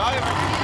Driver.